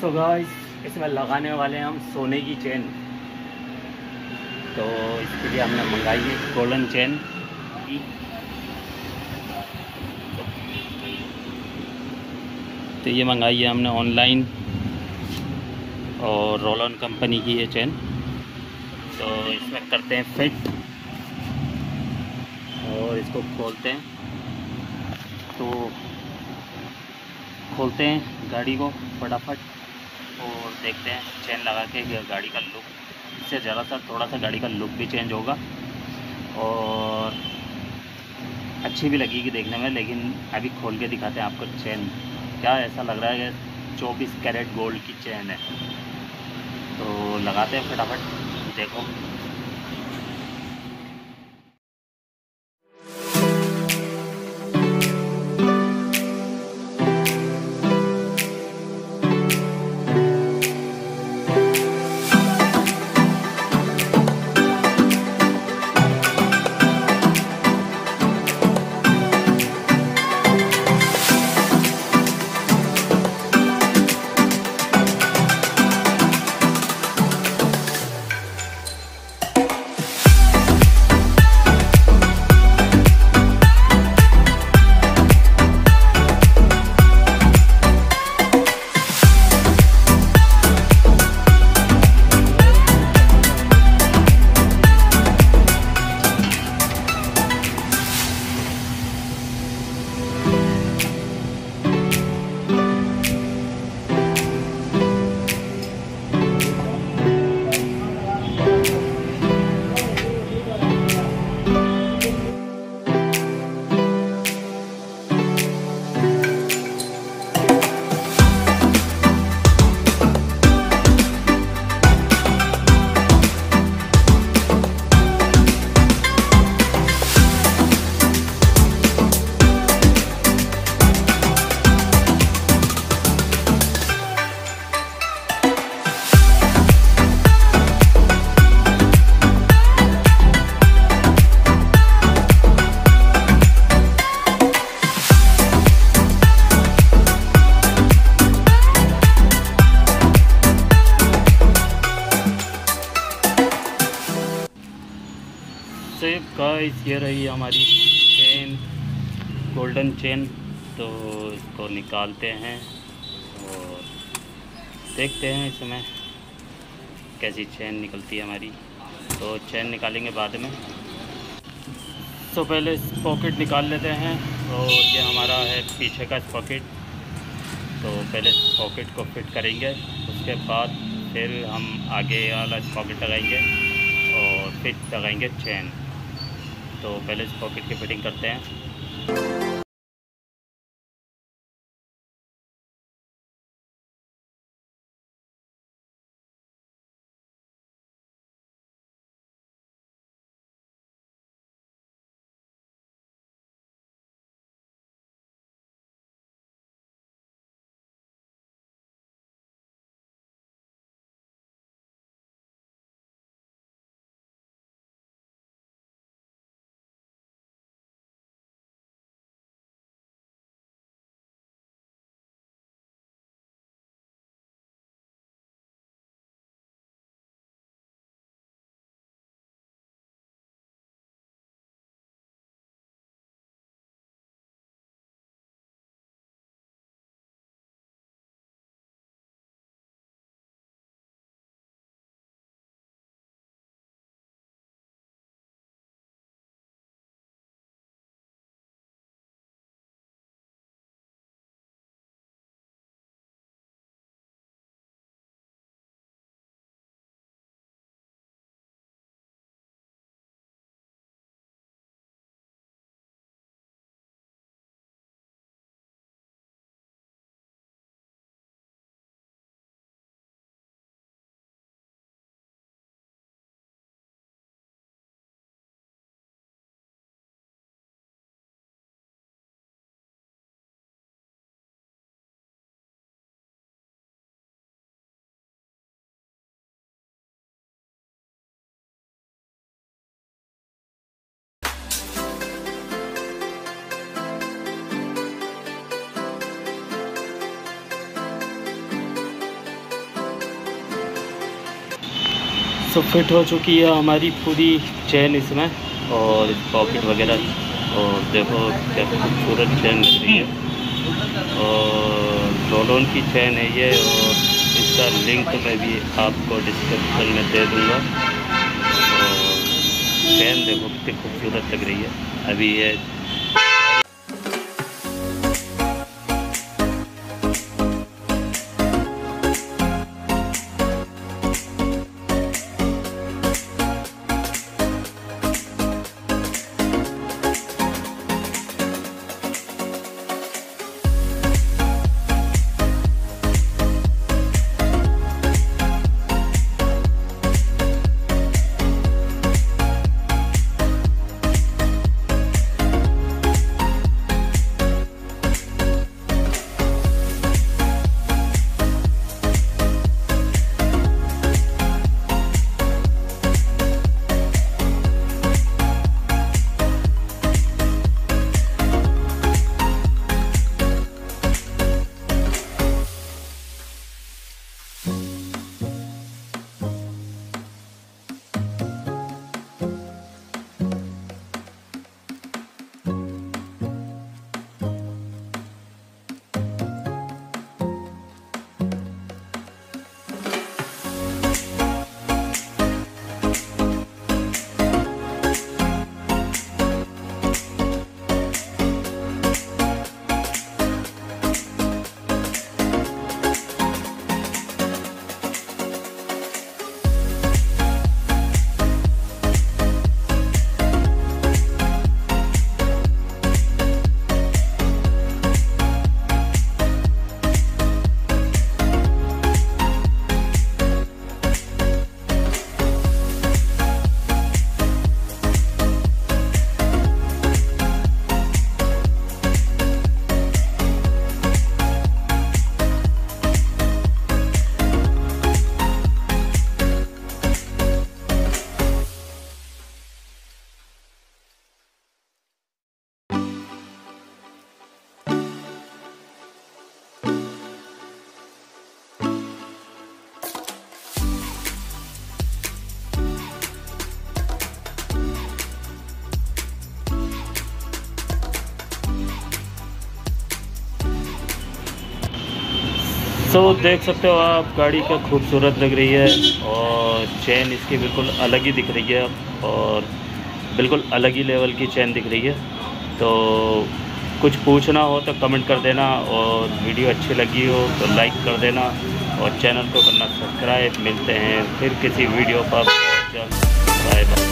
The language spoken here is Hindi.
सो गाइस इसमें लगाने वाले हैं हम सोने की चेन। तो इसके लिए हमने मंगाई है गोल्डन चेन तो ये मंगाई है हमने ऑनलाइन और रोल ऑन कंपनी की ये चेन तो इसमें करते हैं फिट और इसको खोलते हैं। तो खोलते हैं गाड़ी को फटाफट। और देखते हैं चेन लगा के गाड़ी का लुक इससे ज़रा सा थोड़ा सा गाड़ी का लुक भी चेंज होगा। और अच्छी भी लगेगी देखने में, लेकिन अभी खोल के दिखाते हैं आपको चेन क्या ऐसा लग रहा है कि चौबीस कैरेट गोल्ड की चेन है। तो लगाते हैं फटाफट, देखो। गाइस ये रही हमारी चेन गोल्डन चेन तो इसको निकालते हैं और देखते हैं इसमें कैसी चेन निकलती है हमारी। तो चेन निकालेंगे बाद में। तो पहले पॉकेट निकाल लेते हैं और ये हमारा है पीछे का पॉकेट तो पहले पॉकेट को फिट करेंगे, उसके बाद फिर हम आगे वाला पॉकेट लगाएँगे और फिट लगाएँगे चेन तो पहले इस पॉकेट की फिटिंग करते हैं। सो फिट हो चुकी है, हमारी पूरी चैन इसमें। और पॉकेट वगैरह, और देखो क्या खूबसूरत चैन लग रही है। और रोलोन की चैन है ये, और इसका लिंक मैं भी आपको डिस्क्रिप्शन में दे दूँगा। और चैन देखो कितनी खूबसूरत लग रही है। अभी ये सो so, देख सकते हो आप गाड़ी का खूबसूरत लग रही है और चैन इसकी बिल्कुल अलग ही दिख रही है और बिल्कुल अलग ही लेवल की चैन दिख रही है। तो कुछ पूछना हो तो कमेंट कर देना और वीडियो अच्छी लगी हो तो लाइक कर देना और चैनल को करना सब्सक्राइब। मिलते हैं फिर किसी वीडियो पर। Bye bye.